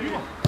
Über.